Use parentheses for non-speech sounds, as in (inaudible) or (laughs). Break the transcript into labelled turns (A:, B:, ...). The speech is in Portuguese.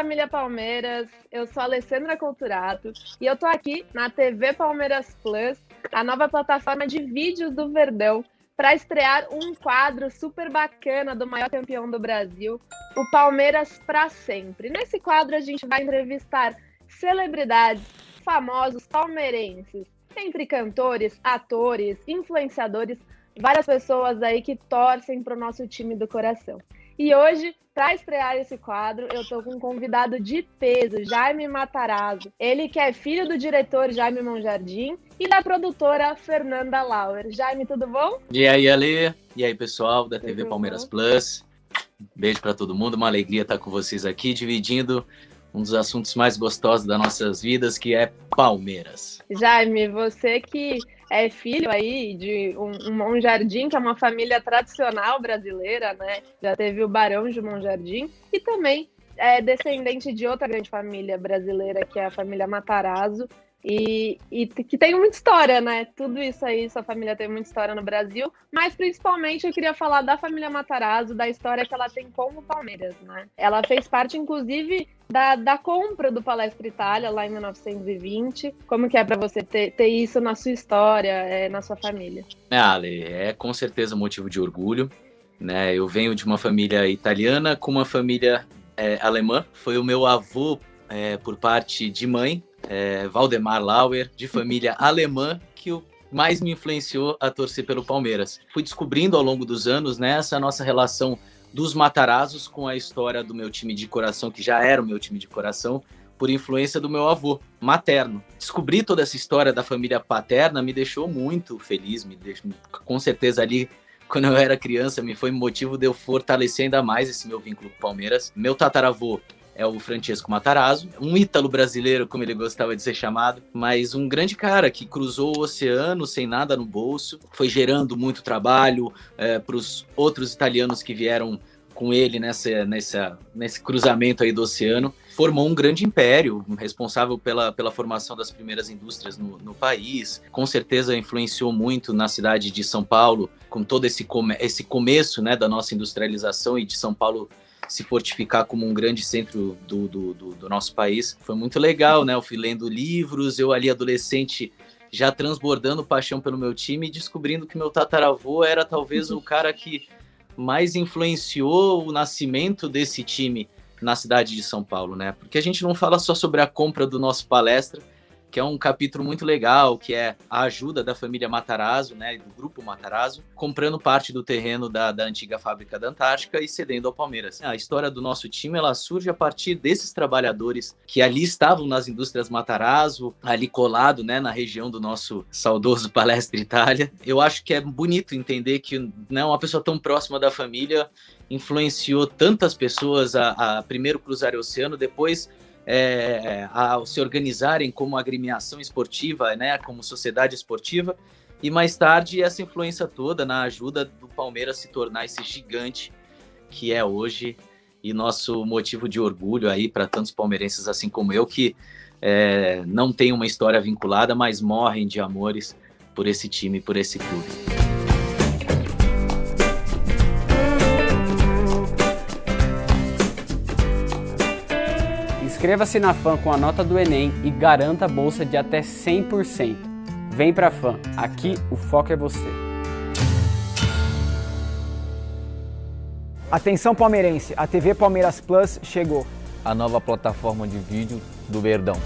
A: família Palmeiras, eu sou Alessandra Culturato e eu tô aqui na TV Palmeiras Plus, a nova plataforma de vídeos do Verdão, para estrear um quadro super bacana do maior campeão do Brasil, o Palmeiras para sempre. Nesse quadro a gente vai entrevistar celebridades, famosos palmeirenses, entre cantores, atores, influenciadores, várias pessoas aí que torcem para o nosso time do coração. E hoje, para estrear esse quadro, eu estou com um convidado de peso, Jaime Matarazzo. Ele que é filho do diretor Jaime Monjardim e da produtora Fernanda Lauer. Jaime, tudo bom?
B: E aí, Ale? E aí, pessoal da TV tudo Palmeiras bom? Plus? Beijo para todo mundo, uma alegria estar com vocês aqui, dividindo um dos assuntos mais gostosos das nossas vidas, que é Palmeiras.
A: Jaime, você que é filho aí de um, um Monjardim, que é uma família tradicional brasileira, né? Já teve o Barão de Monjardim, e também é descendente de outra grande família brasileira, que é a família Matarazzo, e, e, que tem muita história, né? Tudo isso aí, sua família tem muita história no Brasil, mas principalmente eu queria falar da família Matarazzo, da história que ela tem com o Palmeiras, né? Ela fez parte, inclusive, da, da compra do Palestra Itália lá em 1920. Como que é para você ter, ter isso na sua história, é, na sua família?
B: É, Ale, é com certeza motivo de orgulho. Né? Eu venho de uma família italiana com uma família é, alemã. Foi o meu avô, é, por parte de mãe, é, Valdemar Lauer, de família (laughs) alemã, que o mais me influenciou a torcer pelo Palmeiras. Fui descobrindo ao longo dos anos né, essa nossa relação dos Matarazos com a história do meu time de coração, que já era o meu time de coração, por influência do meu avô materno. Descobrir toda essa história da família paterna me deixou muito feliz, me deixou, com certeza ali quando eu era criança me foi motivo de eu fortalecer ainda mais esse meu vínculo com o Palmeiras. Meu tataravô é o Francesco Matarazzo, um ítalo brasileiro, como ele gostava de ser chamado, mas um grande cara que cruzou o oceano sem nada no bolso, foi gerando muito trabalho é, para os outros italianos que vieram com ele nessa, nessa, nesse cruzamento aí do oceano, formou um grande império, responsável pela, pela formação das primeiras indústrias no, no país, com certeza influenciou muito na cidade de São Paulo, com todo esse, come, esse começo né, da nossa industrialização e de São Paulo se fortificar como um grande centro do, do, do, do nosso país. Foi muito legal, né? Eu fui lendo livros, eu ali adolescente já transbordando paixão pelo meu time e descobrindo que meu tataravô era talvez o cara que mais influenciou o nascimento desse time na cidade de São Paulo, né? Porque a gente não fala só sobre a compra do nosso palestra, que é um capítulo muito legal, que é a ajuda da família Matarazzo, né, do grupo Matarazzo, comprando parte do terreno da, da antiga fábrica da Antártica e cedendo ao Palmeiras. A história do nosso time, ela surge a partir desses trabalhadores que ali estavam nas indústrias Matarazzo, ali colado, né, na região do nosso saudoso (laughs) Palestra Itália. Eu acho que é bonito entender que não é uma pessoa tão próxima da família influenciou tantas pessoas a, a primeiro cruzar o oceano, depois é, a se organizarem como agremiação esportiva, né, como sociedade esportiva, e mais tarde essa influência toda na ajuda do Palmeiras se tornar esse gigante que é hoje e nosso motivo de orgulho aí para tantos palmeirenses assim como eu que é, não tem uma história vinculada, mas morrem de amores por esse time, por esse clube.
C: Inscreva-se na FAM com a nota do Enem e garanta a bolsa de até 100%. Vem pra FAM, aqui o foco é você.
D: Atenção palmeirense, a TV Palmeiras Plus chegou.
E: A nova plataforma de vídeo do Verdão.